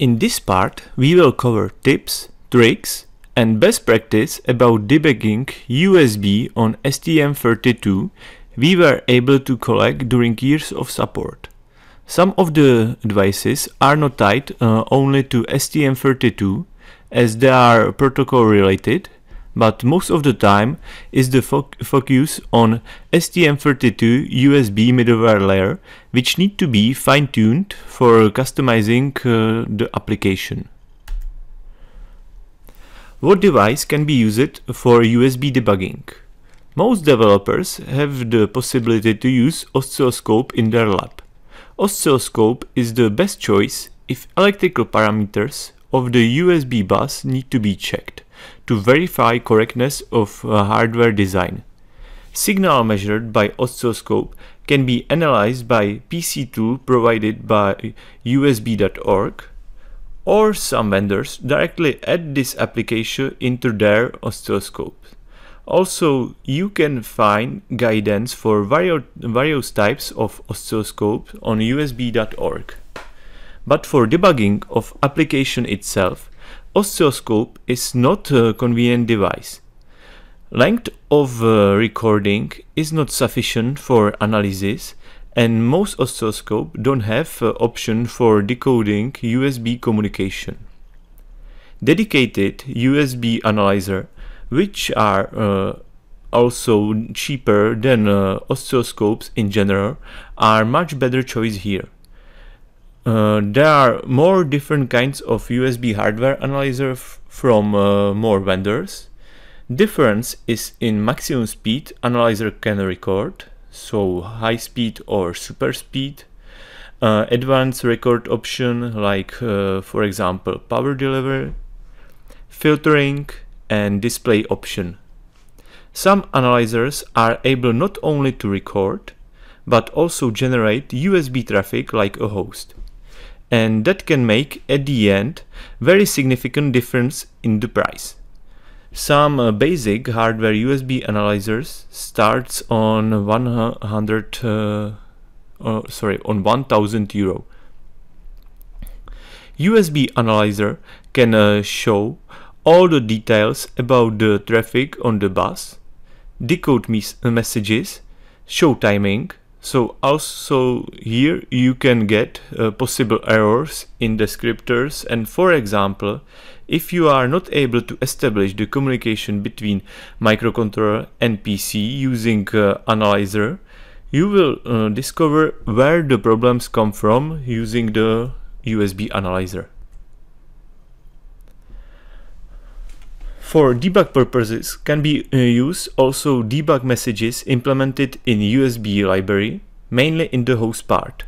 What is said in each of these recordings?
In this part we will cover tips, tricks and best practice about debugging USB on STM32 we were able to collect during years of support. Some of the devices are not tied uh, only to STM32 as they are protocol related but most of the time is the fo focus on STM32 USB middleware layer which need to be fine-tuned for customizing uh, the application. What device can be used for USB debugging? Most developers have the possibility to use oscilloscope in their lab. Oscilloscope is the best choice if electrical parameters of the USB bus need to be checked to verify correctness of uh, hardware design. Signal measured by oscilloscope can be analyzed by PC tool provided by USB.org or some vendors directly add this application into their oscilloscope. Also, you can find guidance for various, various types of oscilloscope on USB.org. But for debugging of application itself, oscilloscope is not a convenient device. Length of uh, recording is not sufficient for analysis and most oscilloscope don't have uh, option for decoding USB communication. Dedicated USB analyzer, which are uh, also cheaper than uh, oscilloscopes in general, are much better choice here. Uh, there are more different kinds of USB hardware analyzer from uh, more vendors. Difference is in maximum speed analyzer can record, so high speed or super speed. Uh, advanced record option like uh, for example power delivery, filtering and display option. Some analyzers are able not only to record but also generate USB traffic like a host and that can make at the end very significant difference in the price. Some uh, basic hardware USB analyzers starts on 100 uh, uh, sorry on 1000 euro. USB analyzer can uh, show all the details about the traffic on the bus, decode mes messages, show timing, so also here you can get uh, possible errors in descriptors and for example if you are not able to establish the communication between microcontroller and PC using uh, analyzer you will uh, discover where the problems come from using the USB analyzer. For debug purposes can be uh, used also debug messages implemented in USB library, mainly in the host part.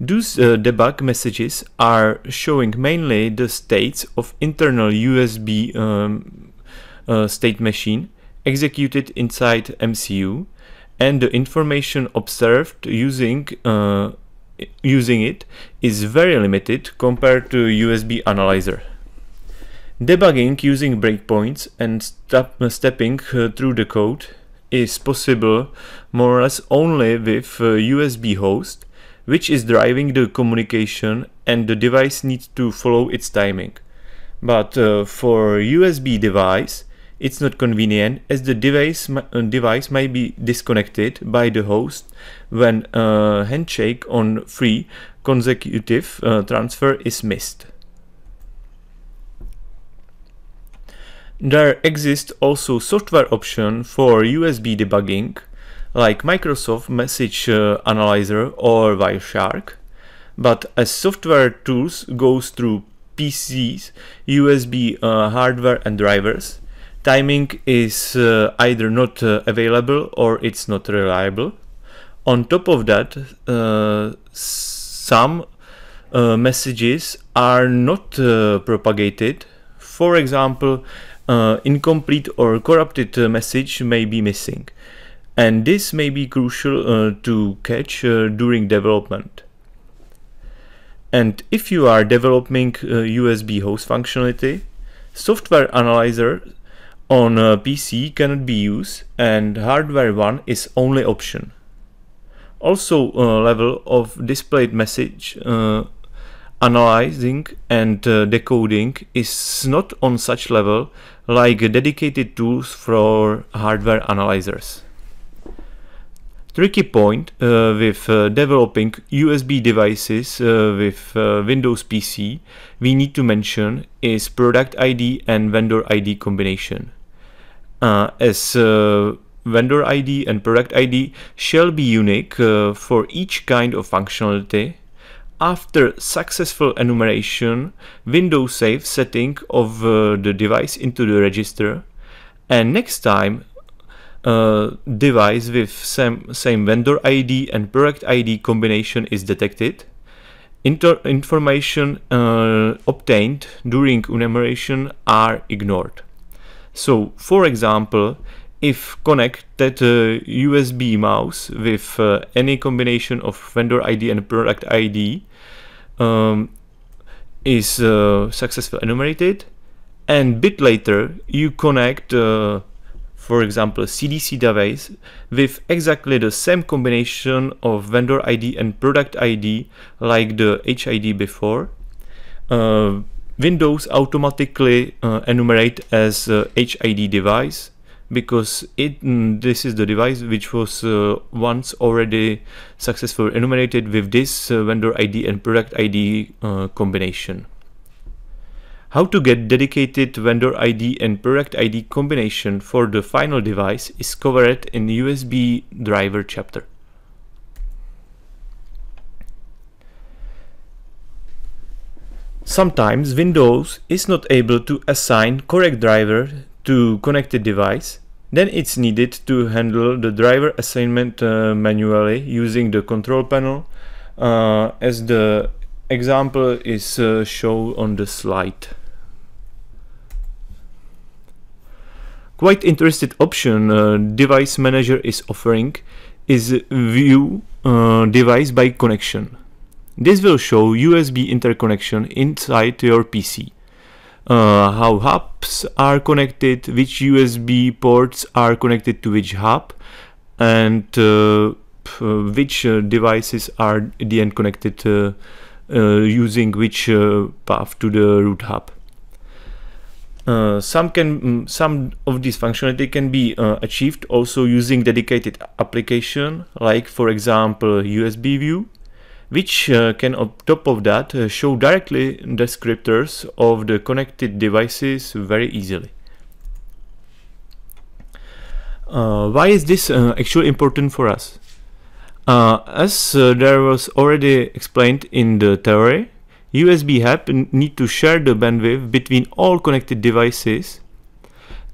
Those uh, debug messages are showing mainly the states of internal USB um, uh, state machine executed inside MCU and the information observed using uh, using it is very limited compared to USB analyzer. Debugging using breakpoints and step, stepping uh, through the code is possible more or less only with uh, USB host, which is driving the communication and the device needs to follow its timing. But uh, for USB device, it's not convenient as the device, uh, device might be disconnected by the host when a uh, handshake on free consecutive uh, transfer is missed. There exists also software option for USB debugging like Microsoft Message uh, Analyzer or Wireshark, but as software tools goes through PCs, USB uh, hardware and drivers, timing is uh, either not uh, available or it's not reliable. On top of that, uh, some messages are not propagated. For example, uh, incomplete or corrupted uh, message may be missing and this may be crucial uh, to catch uh, during development. And if you are developing USB uh, host functionality, software analyzer on PC cannot be used and hardware one is only option. Also uh, level of displayed message analyzing and uh, decoding is not on such level like dedicated tools for hardware analyzers. Tricky point uh, with uh, developing USB devices uh, with uh, Windows PC we need to mention is product ID and vendor ID combination. Uh, as vendor ID and product ID shall be unique for each kind of functionality after successful enumeration, Windows saves setting of uh, the device into the register and next time uh, device with same, same vendor ID and product ID combination is detected, Inter information uh, obtained during enumeration are ignored. So, for example, if connected uh, USB mouse with uh, any combination of vendor ID and product ID um, is uh, successfully enumerated. And bit later you connect uh, for example CDC device with exactly the same combination of vendor ID and product ID like the HID before. Uh, Windows automatically uh, enumerate as HID device because it mm, this is the device which was uh, once already successfully enumerated with this uh, vendor ID and product ID uh, combination. How to get dedicated vendor ID and product ID combination for the final device is covered in the USB driver chapter. Sometimes Windows is not able to assign correct driver to connected device, then it's needed to handle the driver assignment uh, manually using the control panel uh, as the example is uh, shown on the slide. Quite interested option uh, device manager is offering is view uh, device by connection. This will show USB interconnection inside your PC uh, how hubs are connected, which USB ports are connected to which hub, and uh, which uh, devices are at the end connected uh, uh, using which uh, path to the root hub. some can mm, some of this functionality can be achieved also using dedicated application like for example USB view which uh, can on top of that uh, show directly descriptors of the connected devices very easily. Uh, why is this uh, actually important for us? Uh, as uh, there was already explained in the theory, USB hub need to share the bandwidth between all connected devices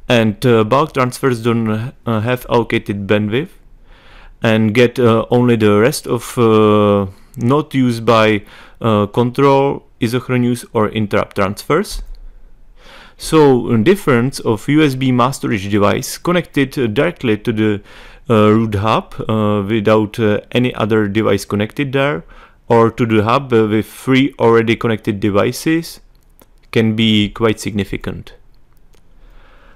and bulk transfers don't have allocated bandwidth and get only the rest of not used by uh, control, isochronous or interrupt transfers. So difference of USB mass storage device connected uh, directly to the uh, root hub uh, without uh, any other device connected there or to the hub uh, with three already connected devices can be quite significant.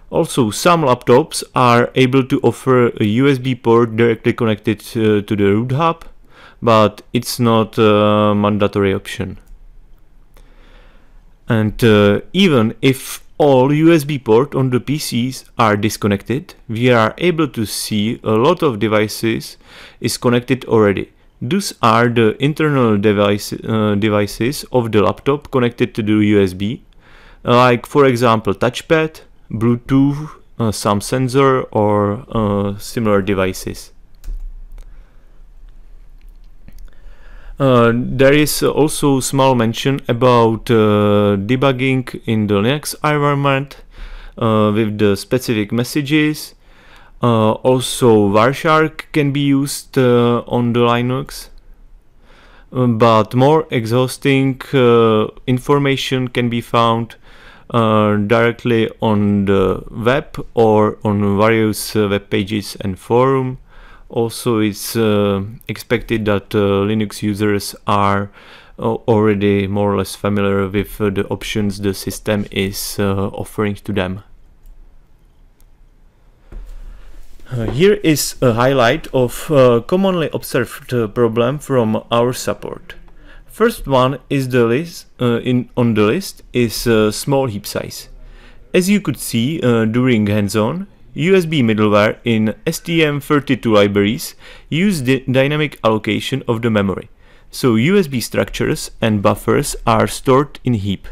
Also, some laptops are able to offer a USB port directly connected to the root hub but it's not a mandatory option. And uh, even if all USB ports on the PCs are disconnected, we are able to see a lot of devices is connected already. These are the internal device, uh, devices of the laptop connected to the USB, like for example touchpad, Bluetooth, uh, some sensor or uh, similar devices. Uh, there is also small mention about uh, debugging in the Linux environment uh, with the specific messages. Uh, also Wireshark can be used uh, on the Linux. Um, but more exhausting information can be found directly on the web or on various web pages and forum also it's uh, expected that uh, Linux users are uh, already more or less familiar with the options the system is offering to them. Uh, here is a highlight of uh, commonly observed uh, problem from our support. First one is the list in on the list is small heap size. As you could see during hands-on, USB middleware in STM32 libraries use the dynamic allocation of the memory. So USB structures and buffers are stored in heap.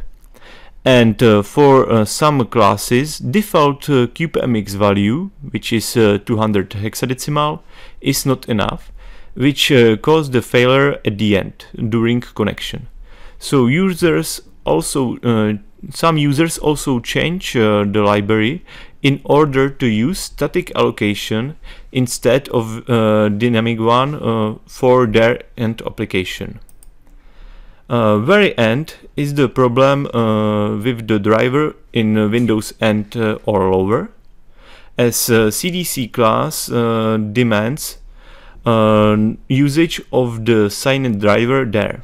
And uh, for uh, some classes, default uh, CubeMX value, which is uh, 200 hexadecimal, is not enough, which uh, caused the failure at the end during connection. So users also, uh, some users also change the library in order to use static allocation instead of dynamic one for their end application. Uh, very end is the problem uh, with the driver in uh, Windows and uh, or lower as CDC uh, class uh, demands usage of the signed driver there.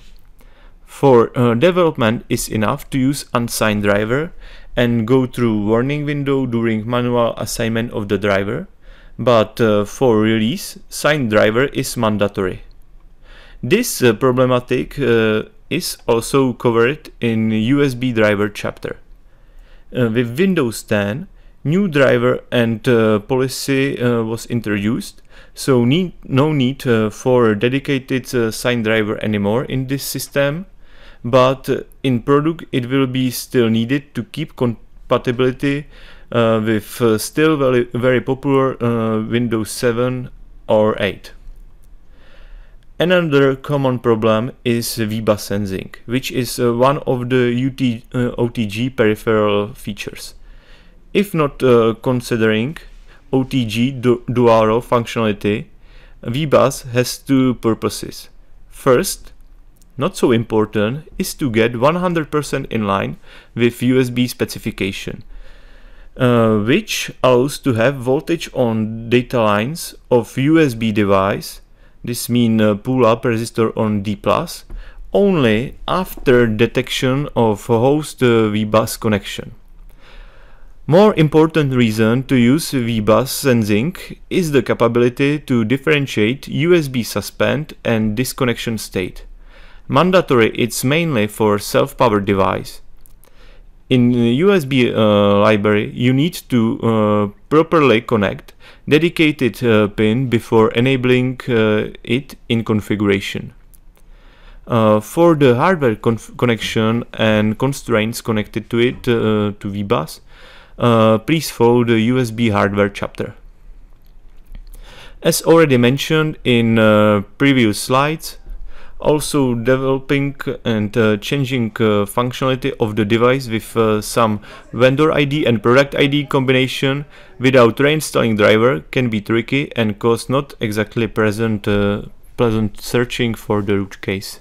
For development is enough to use unsigned driver and go through warning window during manual assignment of the driver but for release signed driver is mandatory. This problematic is also covered in USB driver chapter. Uh, with Windows 10, new driver and uh, policy uh, was introduced, so need, no need uh, for dedicated uh, sign driver anymore in this system, but uh, in product it will be still needed to keep compatibility with still very, very popular Windows 7 or 8. Another common problem is VBus sensing, which is uh, one of the UT, uh, OTG peripheral features. If not uh, considering OTG du dual functionality, VBus has two purposes. First, not so important, is to get 100% in line with USB specification, uh, which allows to have voltage on data lines of USB device this means uh, pull up resistor on D+, only after detection of host uh, VBus connection. More important reason to use VBus sensing is the capability to differentiate USB suspend and disconnection state. Mandatory it's mainly for self-powered device. In USB uh, library you need to uh, properly connect dedicated uh, pin before enabling uh, it in configuration. Uh, for the hardware connection and constraints connected to it, uh, to VBus, please follow the USB hardware chapter. As already mentioned in previous slides, also developing and uh, changing uh, functionality of the device with uh, some vendor ID and product ID combination without reinstalling driver can be tricky and cause not exactly present, uh, pleasant searching for the root case.